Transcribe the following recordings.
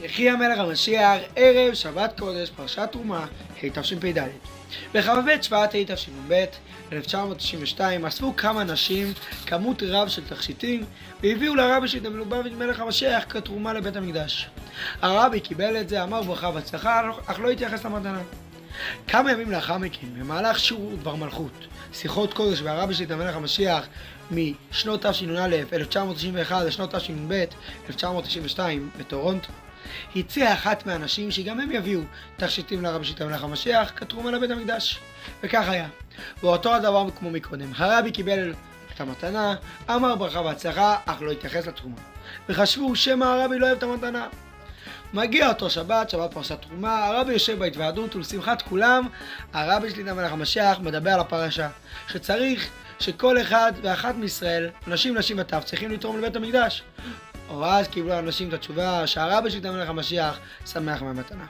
יחי המלך המשיח, ערב שבת קודש, פרשת תרומה, התשפ"ד. בכ"ב שבט התשנ"ב, 1992, אספו כמה נשים כמות רב של תכשיטים והביאו לרבי שליט"א מלובביץ' מלך המשיח כתרומה לבית המקדש. הרבי קיבל את זה, אמר ברכה והצלחה, אך לא התייחס למתנה. כמה ימים לאחר מכן, במהלך שיעור דבר מלכות, שיחות קודש והרבי שליט"א מלך המשיח משנות תשנ"א 1991 לשנות תשנ"ב 1992 בטורונטו הציעה אחת מהנשים שגם הם יביאו תכשיטים לרבי שיטה מלך המשיח כתרומה לבית המקדש. וכך היה. ואותו הדבר כמו מקודם. הרבי קיבל את המתנה, אמר ברכה והצלחה, אך לא התייחס לתרומה. וחשבו שמא הרבי לא אוהב את המתנה. מגיע אותו שבת, שבת פרשת תרומה, הרבי יושב בהתוועדות ולשמחת כולם, הרבי שליטה מלך המשיח מדבר על הפרשה, שצריך שכל אחד ואחת מישראל, נשים, נשים וטף, צריכים לתרום לבית המקדש. או אז קיבלו האנשים את התשובה שהרבי שליטה מלך המשיח שמח מהמתנה.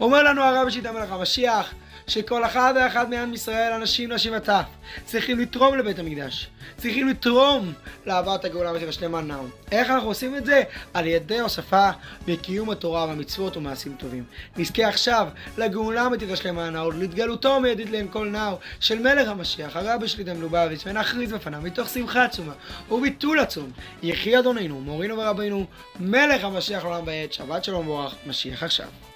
אומר לנו הרבי שליטה מלך המשיח שכל אחד ואחד מעם ישראל, אנשים, נשים וטף, צריכים לתרום לבית המקדש. צריכים לתרום להבאת הגאולה בית השלמה נאו. איך אנחנו עושים את זה? על ידי הוספה וקיום התורה והמצוות ומעשים טובים. נזכה עכשיו לגאולה בית השלמה נאו, להתגלותו מיידית להם כל נאו של מלך המשיח, הרבי שליטה מלובביץ', ונכריז בפניו מתוך שמחה עצומה וביטול עצום. יחי אדוננו, מורינו ורבינו, מלך המשיח לעולם בעת, שבת שלום וברך, משיח עכשיו.